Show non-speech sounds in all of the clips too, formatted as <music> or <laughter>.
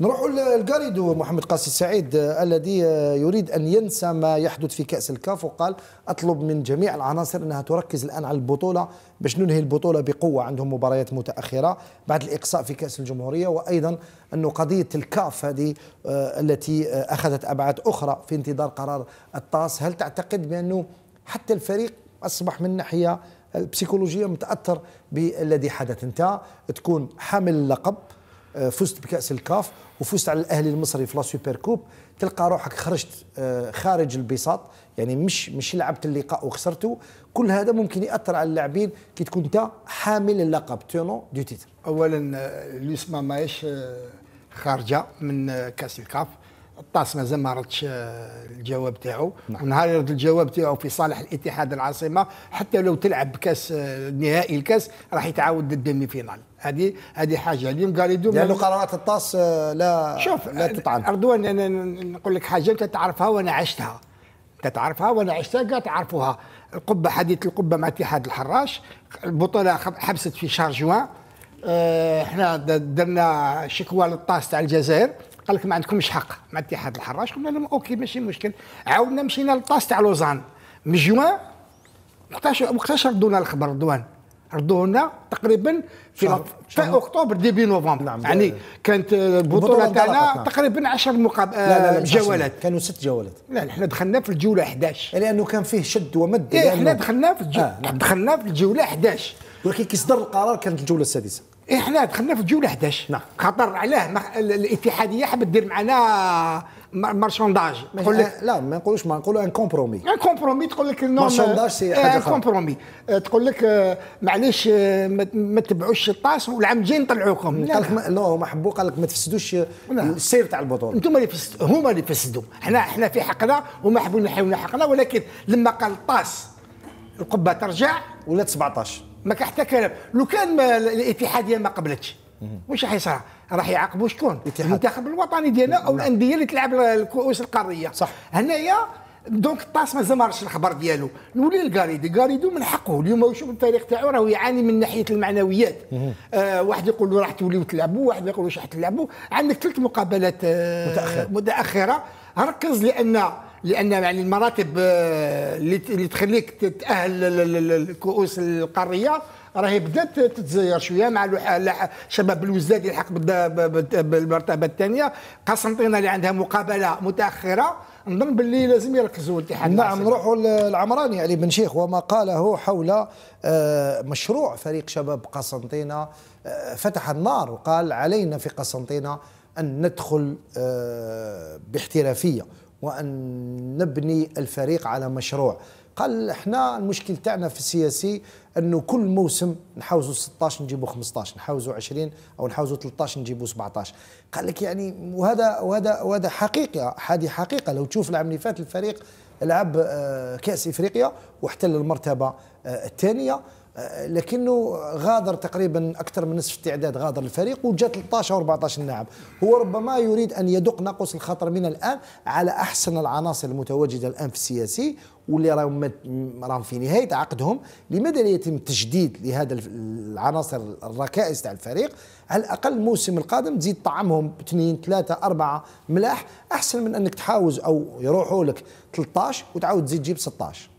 نروح للقاريدو محمد قاسي سعيد آه، الذي آه، يريد أن ينسى ما يحدث في كأس الكاف وقال أطلب من جميع العناصر أنها تركز الآن على البطولة باش ننهي البطولة بقوة. عندهم مباريات متأخرة بعد الإقصاء في كأس الجمهورية وأيضا انه قضية الكاف هذه آه، التي أخذت أبعاد أخرى في انتظار قرار الطاس. هل تعتقد بانه حتى الفريق أصبح من ناحية البسيكولوجية متأثر بالذي حدث؟ انت تكون حامل اللقب فزت بكأس الكاف وفزت على الأهلي المصري في la Super Coupe. تلقى روحك خرجت آه، خارج البساط يعني مش مش لعبت اللقاء وخسرته كل هذا ممكن يأثر على اللاعبين كي تكون أنت حامل اللقب tenant du titre. اولا آه، لوسما ماهيش خارجة من كأس الكاف. الطاس مازال ما ردش الجواب تاعو. نعم. ونهار يرد الجواب تاعو في صالح الاتحاد العاصمة. حتى لو تلعب كاس نهائي الكاس راح يتعاود ال demi-finale هذه هذه حاجة. اليوم قال يدوم لأنه قرارات الطاس آه، لا شوف لا تطعن. أردوان أنا نقول لك حاجة. أنت تعرفها وأنا عشتها. أنت تعرفها وأنا عشتها قاعد تعرفوها. القبة حديث القبة مع اتحاد الحراش. البطولة حبست في شهر جوان. إحنا درنا شكوى للطاس تاع الجزائر. قال لك ما عندكمش حق مع اتحاد الحراش. قلنا لهم OK ماشي مشكل. عاودنا مشينا للطاس تاع لوزان. من جوان وقتاش وقتاش ردونا الخبر رضوان ردونا تقريبا في, في أكتوبر ديبي نوفمبر. نعم يعني كانت البطولة تاعنا نعم. تقريبا 10 مقاب... لا لا لا جولات. كانوا ست جولات. لا إحنا دخلنا في الجولة 11 لأنه كان فيه شد ومد إيه إحنا دخلنا في الجوله آه نعم. دخلنا في الجولة 11 ولكن كي صدر القرار كانت الجولة السادسة. إحنا دخلنا في الجولة 11 نعم. خاطر علاه الاتحادية حبت دير معنا marchandage. تقول لك لا ما نقولوش ما نقولوا un compromis un compromis تقول لك marchandage c'est حاجة un compromis تقول لك معليش ما تبعوش الطاس والعام الجاي نطلعوكم. قال لك لا هما حبوا قال لك ما تفسدوش السير تاع البطولة. أنتم اللي فسدوا هما اللي فسدوا. إحنا إحنا في حقنا وما حبوا ينحيونا حقنا ولكن لما قال الطاس القبة ترجع ولات 17 ما كان حتى كلام لو كان الاتحاديه ما قبلتش واش راح يصرى؟ راح يعاقبوا شكون؟ المنتخب الوطني ديالنا أو الأندية اللي تلعب الكؤوس القاريه صح. هنايا donc الطاس مازال ما الخبر ديالو. نولي لكاريدي كاريدو من حقه. اليوم يشوف الفريق تاعو راه يعاني من ناحية المعنويات. آه واحد يقول له راح توليو تلعبوا واحد يقول واش راح تلعبوا. عندك ثلاث مقابلات آه متأخرة. متأخرة. ركز لأن لأن يعني المراتب آه اللي تخليك تتأهل للكؤوس القاريه راهي بدات تتزاير شوية مع شباب الوزاد يلحق بالمرتبة الثانية. قسنطينه اللي عندها مقابلة متأخرة. نظن باللي لازم يركزوا الاتحاد نعم نروحوا للعمراني علي بن شيخ. وما قاله حول آه، مشروع فريق شباب قسنطينة آه، فتح النار وقال علينا في قسنطينة أن ندخل باحترافية. وأن نبني الفريق على مشروع. قال إحنا المشكل تاعنا في السياسي إنه كل موسم نحاوزوا 16 نجيبوا 15 نحاوزوا 20 أو نحاوزوا 13 نجيبوا 17 قال لك يعني وهذا وهذا وهذا حقيقة هذه حقيقة. لو تشوف العام اللي فات الفريق لعب آه، كأس إفريقيا واحتل المرتبة آه، الثانية. لكنه غادر تقريبا أكثر من نصف التعداد غادر الفريق وجاء 13 أو 14 لاعب هو ربما يريد أن يدق ناقوس الخطر من الآن على أحسن العناصر المتواجدة الآن في السياسي واللي راهم راهم في نهاية عقدهم. لماذا لا يتم تجديد لهذا العناصر الركائز تاع الفريق؟ على الأقل الموسم القادم تزيد طعمهم اثنين ثلاثة أربعة ملاح أحسن من أنك تحاوز أو يروحوا لك 13 وتعاود تزيد تجيب 16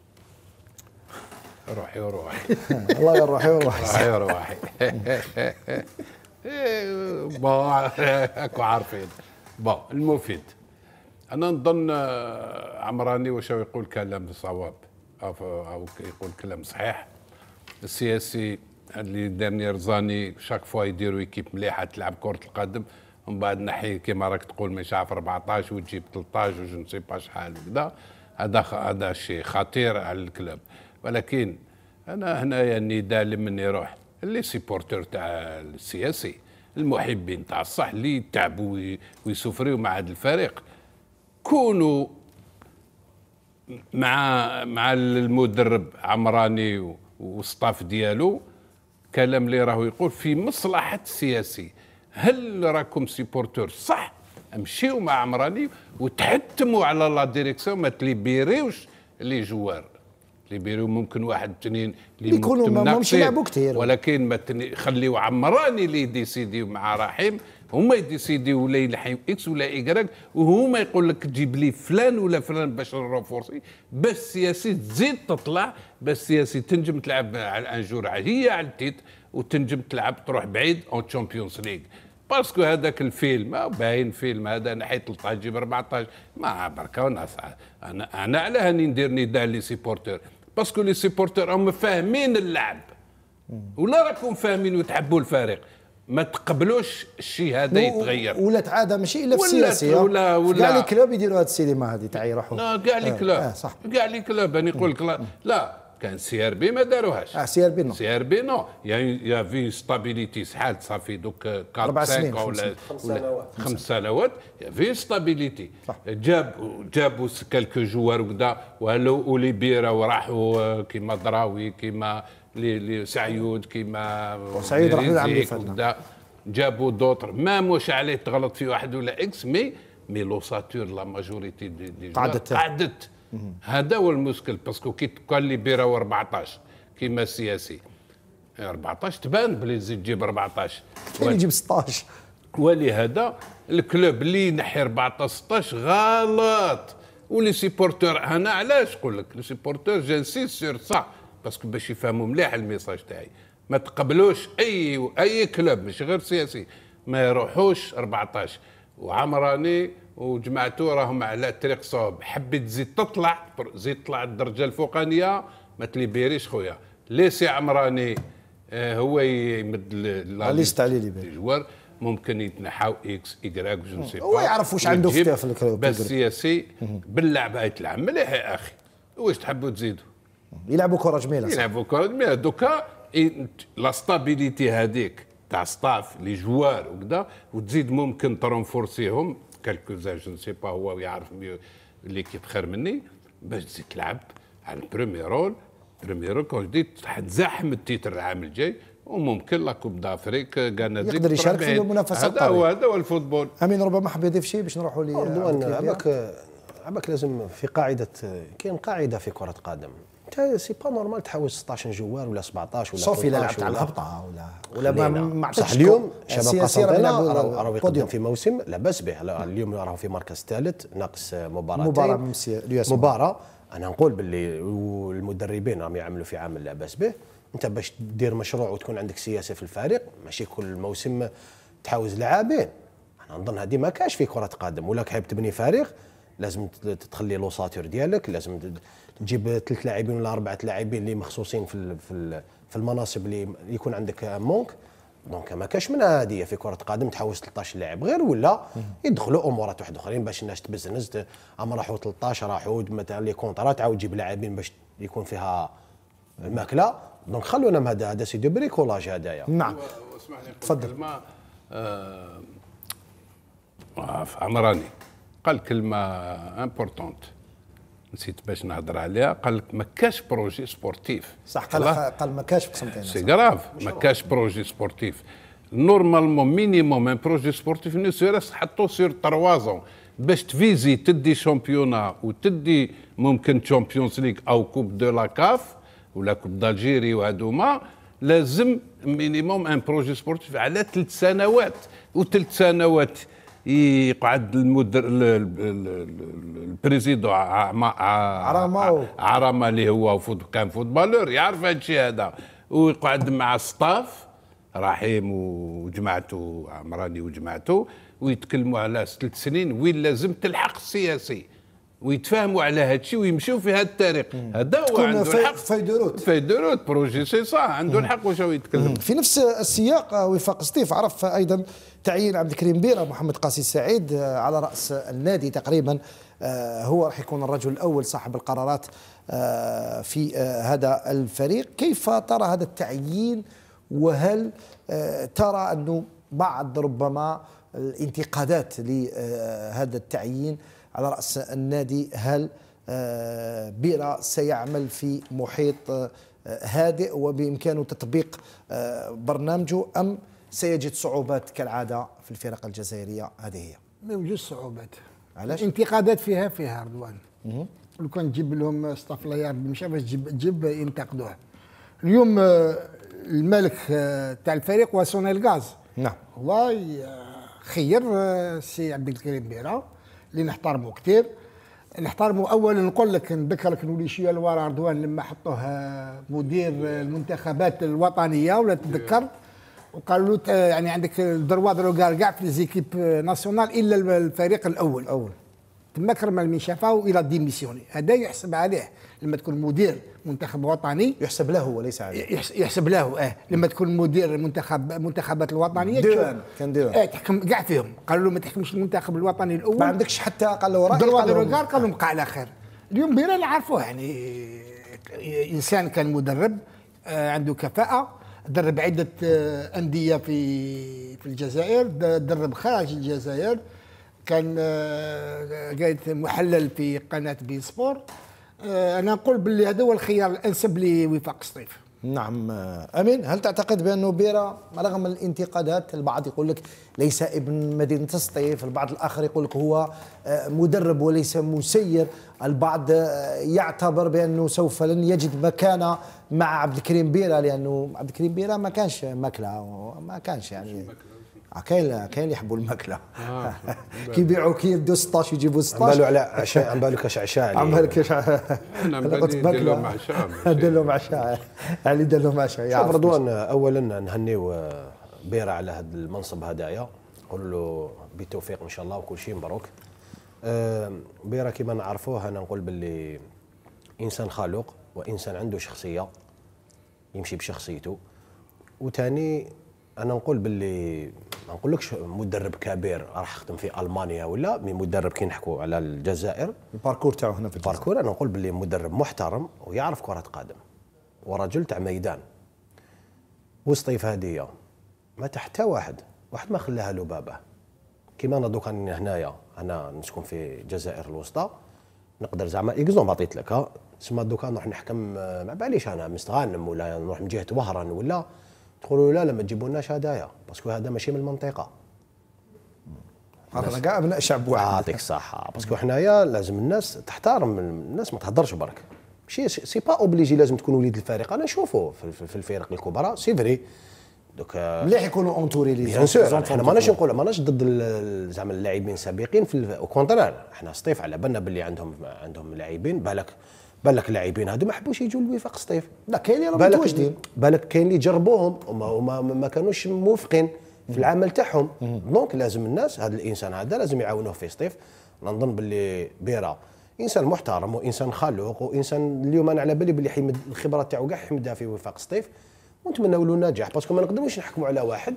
روحي وروحي. <laughs> الله يا روحي وروحي. روحي وروحي. <laughs> بون اكو عارفين. بون المفيد. أنا نظن آه، عمراني واش يقول كلام صواب أو يقول كلام صحيح. السياسي اللي داني رزاني شاك فوا يديروا إيكيب مليحة تلعب كرة القدم. ومن بعد نحي كيما راك تقول مش عارف 14 وتجيب 13 وجو سي با شحال وكذا. هذا هذا شيء خطير على الكلب ولكن أنا هنايا النداء لمن يروح les supporteurs تاع السياسي المحبين تاع الصح اللي تعبوا ويسفريوا مع هذا الفريق. كونوا مع مع المدرب عمراني وال staff ديالو كلام اللي راهو يقول في مصلحة السياسي. هل راكم supporteurs صح؟ امشيو مع عمراني وتحتموا على la direction ما تليبيريوش les joueurs. ليبيريو ممكن واحد اثنين اللي يكونوا ما- ماهمش يلعبوا كتير. ولكن ما خليو عمراني اللي يديسيديو مع رحيم. هما يديسيديو ولا يلحيو X ولا Y وهما يقول لك تجيب لي فلان ولا فلان باش نرونفورسي باش سياسي تزيد تطلع باش سياسي تنجم تلعب على un jour. هي على ال titre وتنجم تلعب تروح بعيد en Champions League parce que هذاك الفيلم باين فيلم هذا نحي 13 جيب 14 ما والناس أنا أنا على هاني ندير نداء les supporters parce que les supporters راهم فاهمين اللعب ولا راكم فاهمين وتحبوا الفريق ما تقبلوش الشيء هذا يتغير ولات عاده ماشي الا في السياسة ولا- ولا- كاع les clubs يديروا هذه السينما هذه تاع يروحوا لا كاع les clubs كاع les clubs أنا نقول لك لا كان CRB ما داروهاش. آه سي آر بي نو. سي آر بي نو. y a y a une stabilité شحال ça fait donc 4 أربع سنين، ولا خمس ولا خمس سنوات. y a une stabilité صح. جاب جابوا quelques joueurs وكذا وهلو وليبيرا وراحوا آه، كيما دراوي كيما لي لي سعيود كيما سعيد راح يلعب اللي فات. جابوا d'autres ما مش عليه تغلط في واحد ولا X mais mais l'ossature la majorité des des قعدت. قعدت هذا هو المشكل parce que كي كان لي بيرا و14 كيما السياسي. 14 تبان بلي تزيد تجيب 14 كاين يجيب 16 ولهذا ال club اللي ينحي 14 16 غلط. و les supporters أنا علاش نقول لك؟ les supporters j'insiste sur ça parce que باش يفهموا مليح ال message تاعي. ما تقبلوش أي أي club مش غير سياسي. ما يروحوش 14 وعمراني وجماعته راهم على طريق صواب حبيت تزيد تطلع زيد تطلع الدرجة الفوقانية. ما تليبيريش خويا. laissez عمراني آه، هو يمد la liste عليه. ال joueurs. ممكن يتنحاو X Y je ne sais هو يعرف واش عنده في ال club بس يقدر. سياسي باللعبة يتلعب مليح يا أخي. واش تحبوا تزيدوا؟ يلعبوا كرة جميلة. يلعبوا كرة mais دوكا la stabilité هذيك تاع staff les joueurs وكذا وتزيد ممكن ترونفورسيهم quelques je ne sais pas هو يعرف mieux l'équipe خير مني باش تزيد تلعب على ال premier rôle premier rôle كون جديد حتزاحم ال titre العام الجاي وممكن la Coupe d'Afrique كان يقدر يشارك في المنافسة هذا هو. هذا هو ال football. أمين ربما حب يضيف شيء باش نروحوا ل عباك لازم في قاعدة كاين قاعدة في كرة قدم. انت c'est pas normal تحوس 16 joueurs ولا 17 ولا sauf إلا 13 لعبت على الهبطة ولا ولا ما. ما صح اليوم شباب قسنطينه راهو يقدم. في موسم لا بأس به. اليوم راهو في مركز ثالث ناقص مباراتين. الياس مباراة. أنا نقول باللي والمدربين راهم يعملوا في عمل لا بأس به. أنت باش دير مشروع وتكون عندك سياسة في الفريق ماشي كل موسم تحاوز لاعبين. أنا نظن هذه ما كاش في كرة قدم. ولا حاب تبني فريق لازم تخلي l'ossature ديالك لازم تجيب ثلاث لاعبين ولا أربعة لاعبين اللي مخصوصين في ال- في ال- في المناصب اللي يكون عندك manque. donc ما كاش منها هذه في كرة قدم تحوس 13 لاعب غير ولا يدخلوا امورات واحد آخرين باش الناس تبزنز ت- أما راحوا 13 راحوا مثلا les contrats تعاود تجيب لاعبين باش يكون فيها الماكله donc خلونا من هذا هذا سي du bricolage هذايا نعم. اسمح لي تفضل. كلمة آه آه، عمراني. قال كلمة importante نسيت باش نهضر عليها قال لك ما كاش projet sportif. صح قال. قال ما كاش قسمتين c'est grave ما كاش projet sportif. normalement minimum un projet sportif نو سيرس حطوه sur trois ans باش تفيزي تدي championnat وتدي ممكن Champions League أو Coupe de la CAF ولا Coupe d'Algérie وهذوما لازم minimum un projet sportif على ثلاث سنوات. وثلاث سنوات يقعد المدر ال- ال- ال- ال président عما- ع- عراماو. عرما اللي هو فوت كان footballeur يعرف هذا الشيء هذا ويقعد مع staff رحيم وجماعته عمراني وجماعته ويتكلموا على ثلاث سنين وين لازم تلحق السياسي ويتفاهموا على هذا الشيء ويمشوا في هذا الطريق. هذا هو عنده في- الحق. في droit. في droit projet c'est صح عنده الحق واش هو يتكلم. في نفس السياق آه، وفاق سطيف عرف أيضا تعيين عبد الكريم بيرة محمد قاسي سعيد آه، على رأس النادي تقريبا. آه، هو راح يكون الرجل الأول صاحب القرارات في هذا الفريق. كيف ترى هذا التعيين؟ وهل ترى أنه بعض ربما الانتقادات لهذا التعيين على رأس النادي هل آه، بيرة سيعمل في محيط آه، هادئ وبإمكانه تطبيق آه، برنامجه أم سيجد صعوبات كالعادة في الفرق الجزائرية هذه هي؟ ما يوجدش صعوبات. علاش؟ انتقادات فيها فيها رضوان لو كان تجيب لهم staff يرحم مش عارف تجيب تجيب ينتقدوه. اليوم الملك تاع الفريق هو سونلغاز نعم هو خير السي عبد الكريم بيرا اللي نحترمه كثير. نحترمه اولا نقول لك نذكرك نولي شوية لورا رضوان لما حطوه مدير المنتخبات الوطنية ولا تتذكر وقالوا له يعني عندك ال droit de regard كاع في les équipes nationales إلا الفريق الأول. الأول. تما كرم اللي شافه il a démissionné هذا يحسب عليه لما تكون مدير منتخب وطني. يحسب له وليس عليه. يحس- يحسب له آه. لما تكون مدير منتخب منتخبات الوطنية ديوان، كان ديوان. آه تحكم كاع فيهم. قالوا له ما تحكمش المنتخب الوطني الأول. ما عندكش حتى قال له راي قال droit de regard قال لهم بقى على خير اليوم بيرا نعرفوه يعني إنسان كان مدرب آه، عنده كفاءة درب عدة آه، أندية في في الجزائر درب خارج الجزائر كان آه، قاعد محلل في قناة بي سبور آه، أنا نقول باللي هذا هو الخيار الأنسب لوفاق سطيف. نعم آه، أمين. هل تعتقد بانه بيرا رغم الانتقادات البعض يقول لك ليس ابن مدينة سطيف البعض الآخر يقول لك هو مدرب وليس مسير. البعض يعتبر بأنه سوف لن يجد مكانه مع عبد الكريم بيرا لأنه عبد الكريم بيرا ما كانش ماكلة ما كانش يعني آه، كاين كاين اللي يحبوا الماكلة. <laughs> <laughs> كيبيعوا كي يدوا 16 يجيبوا عم بالو 16 على <laughs> عشاء عم عشاء عليه. عمال كيف أنا أنا قلت ماكلة. لهم عشاء، لهم عشاء. علي دير لهم عشاء. شوف رضوان اولا نهنيو آه، بيرة على هذا المنصب هدايا. نقول له بالتوفيق إن شاء الله وكل شيء مبروك. آه، بيرة كما نعرفوه أنا نقول باللي إنسان خلوق وإنسان عنده شخصية يمشي بشخصيته. وثاني أنا نقول باللي ما نقولكش مدرب كبير راح يخدم في ألمانيا ولا mais مدرب كي نحكوا على الجزائر. ال parcours تاعو هنا في الجزائر. ال parcours أنا نقول باللي مدرب محترم ويعرف كرة قدم ورجل تاع ميدان. وسطيف هدية ما حتى واحد واحد ما خلاها له بابه كيما أنا دوكا هنايا أنا نسكن في الجزائر الوسطى نقدر زعما exemple عطيت لك ها. تسمى دوكا نروح نحكم ما باليش أنا مستغانم ولا نروح من جهة وهران ولا. تقولوا لا لا ما تجيبولناش هدايا parce que هذا ماشي من المنطقة. رانا كاع ابناء شعب واحد. يعطيك الصحة. parce que حنايا لازم الناس تحترم الناس ما تهضرش برك. ماشي c'est pas obligé لازم تكون وليد الفريق أنا نشوفه في, الفرق الكبرى c'est vrai donc مليح يكونوا entourés les bien sûr إحنا ماناش نقول ماناش ضد زعما اللاعبين السابقين في au contraire إحنا سطيف على بالنا باللي عندهم عندهم لاعبين بالك بالك اللاعبين هادو ما حبوش يجوا لوفاق سطيف. لا كاين اللي راهم متواجدين. بالك كاين اللي جربوهم وما, وما ما كانوش موافقين في العمل تاعهم. donc لازم الناس هذا الإنسان هذا لازم يعاونوه في سطيف. نظن باللي بيرا. إنسان محترم وإنسان خلوق وإنسان اليوم أنا على بالي باللي حيمد الخبره تاعو كاع يحمدها في وفاق سطيف. ونتمنى له النجاح parce que ما نقدروش نحكموا على واحد.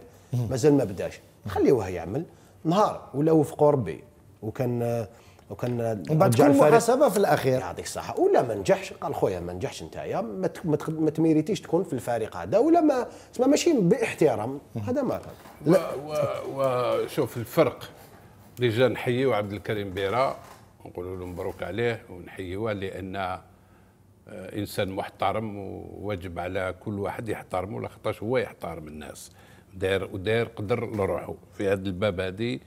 مازال ما بداش. خليوه يعمل. نهار ولا وفقوا ربي. وكان وكان رجع تكون الفريق- محاسبة في الأخير. يعطيك الصحة. ولا ما نجحش قال خويا ما نجحش نتايا ما ما تميريتيش تكون في الفريق هذا. ولا ما اسمها ماشي باحترام. هذا ما و- وشوف الفرق اللي جا نحييو عبد الكريم بيرا نقولوا له مبروك عليه ونحييوه لأن آه، إنسان محترم وواجب على كل واحد يحترمه لخاطرش هو يحترم الناس. داير وداير قدر لروحه. في هذا الباب هذه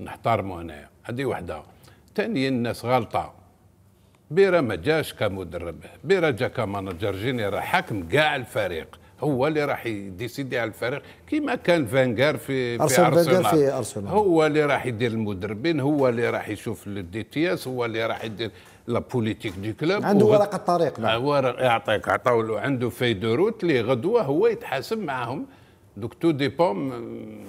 نحترمه هنايا هذه وحده. ثانيا الناس غالطه بيرا ما جاش كمدرب بيرا جا ك manager général حاكم كاع الفريق. هو اللي راح يdécider على الفريق. كيما كان فينغر في في أرسن فينغر ارسنال في أرسنال. هو اللي راح يدير المدربين هو اللي راح يشوف ال DTS هو اللي راح يدير la politique du club. عنده وغد- ورقة طريق، نعم. آه، ورق يعطيك عطاو له. عنده feuille de route اللي غدوة هو يتحاسب معهم دوك تو ديبون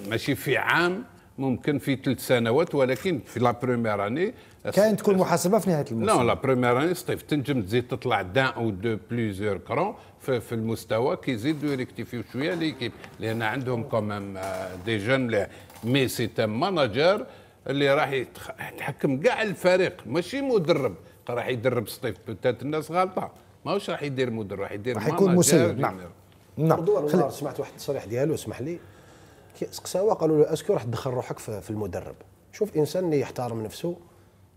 ماشي في عام. ممكن في ثلاث سنوات ولكن في لا بريمير أني كاين تكون محاسبة في نهاية الموسم. نو لا بريمير أني ستيف تنجم تزيد تطلع دان أو دو بليزيور كرون في, في المستوى كي يزيدوا يريكتيفيو شوية ليكيب. لأن عندهم كومام دي جون مليح مي سي ان ماناجر اللي راح يتحكم كاع الفريق. ماشي مدرب. راح يدرب ستيف بتات الناس غلطة. ماهوش راح يدير مدرب راح يدير راح يكون مسير، نعم. نعم. خلي- سمعت واحد التصريح ديالو اسمح لي. سقساوه قالوا له est-ce que راح تدخل روحك في, المدرب. شوف إنسان اللي يحترم نفسه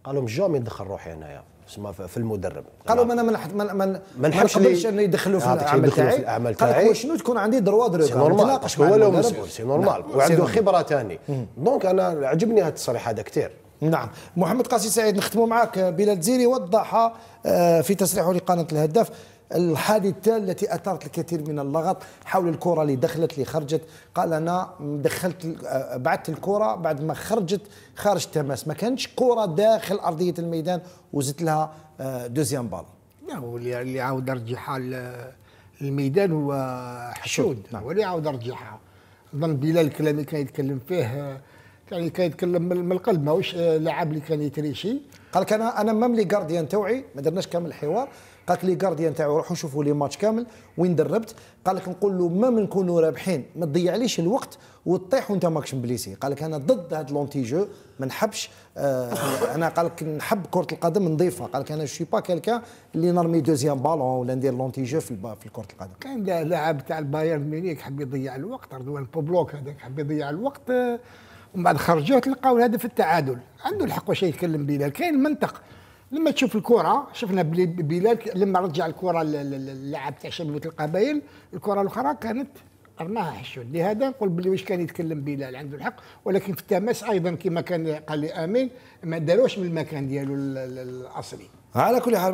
قالوا مش jamais ندخل روحي أنايا اسمها في المدرب. قالوا أنا ما نح- ما ما نحبش إنه يدخلوا في في تاعي. الأعمال قال لك تاعي. شنو تكون عندي droit droit c'est normal هو le مسؤول c'est normal. وعنده خبرة ثاني donc أنا عجبني هذا التصريح هذا كثير نعم. محمد قاسي سعيد نختموا معك بلال زيري وضح آه، في تصريحه لقناة الهداف. الحادثة التي أثارت الكثير من اللغط حول الكرة اللي دخلت اللي خرجت. قال أنا دخلت بعثت الكرة بعد ما خرجت خارج التماس ما كانتش كرة داخل أرضية الميدان وزدت لها آه، دوزيام بال اللي عاود رجعها الميدان هو حشود. نعم. هو اللي عاود رجعها اظن بلال الكلام اللي كان يتكلم فيه يعني كان يتكلم من القلب. ماهوش آه، لاعب اللي كان يtricher. قال لك أنا أنا même les gardiens توعي. ما درناش كامل الحوار. قال لك les gardiens تاعو روحوا شوفوا les matchs كامل وين دربت؟ قال لك نقول له ما من نكونوا رابحين ما تضيعليش الوقت وتطيح وانت ماكش مblessé قال لك أنا ضد هذا l'anti-jeu ما نحبش آه أنا قال لك نحب كرة القدم نضيفها. قال لك أنا je suis pas quelqu'un اللي نرمي deuxième ballon ولا ندير l'anti-jeu في في كره القدم. كان لاعب تاع البايرن ميونيك حب يضيع الوقت رضوان بوبلوك هذاك حب يضيع الوقت آه، ومن بعد خرجوه تلقاو الهدف التعادل. عنده الحق واش يتكلم بلال كاين منطق. لما تشوف الكرة شفنا بلي بلال لما رجع الكرة لل- لل- للاعب تاع شبيبه القبائل الكرة الأخرى كانت رماها حشود لهذا نقول بلي واش كان يتكلم بلال عنده الحق ولكن في التماس أيضا كما كان قال لي آمين ما داروش من المكان ديالو ال- ال- الأصلي. على كل حال